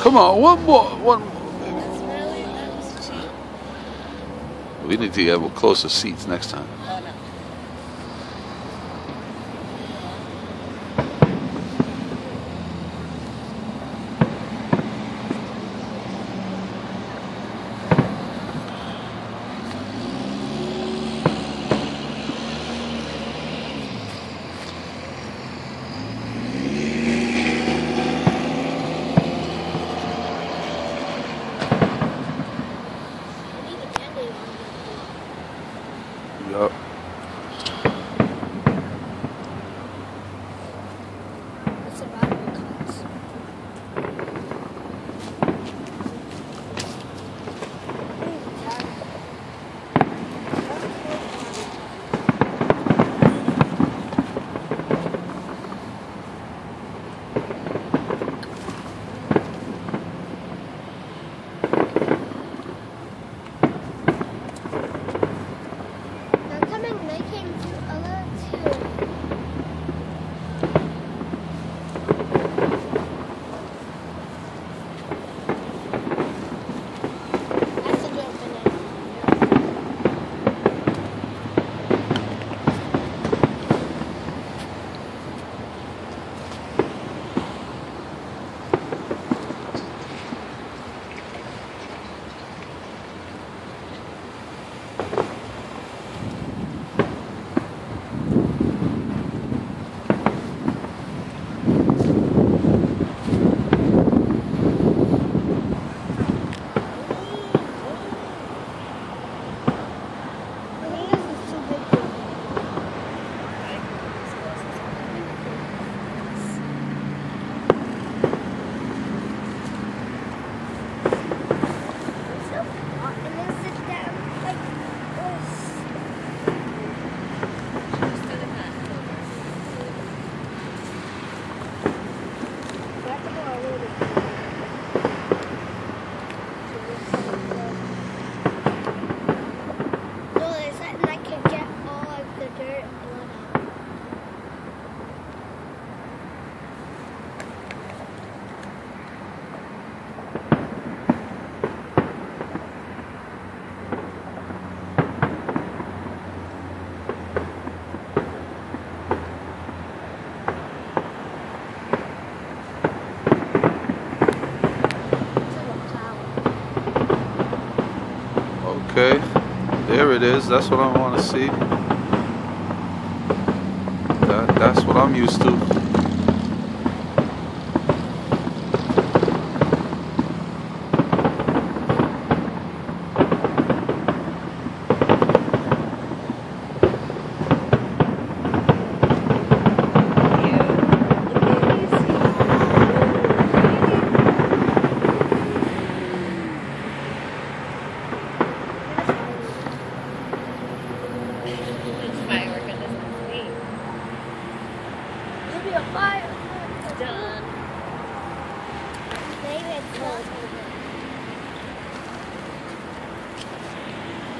Come on, one more, one more. That's really, that was cheap. We need to have closer seats next time. Oh, no. A little bit. Okay. There it is. That's what I want to see. That, that's what I'm used to.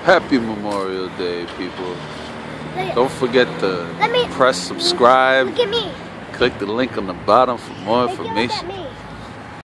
Happy Memorial Day, people. Don't forget to me- press subscribe. look at me. Click the link on the bottom for more information.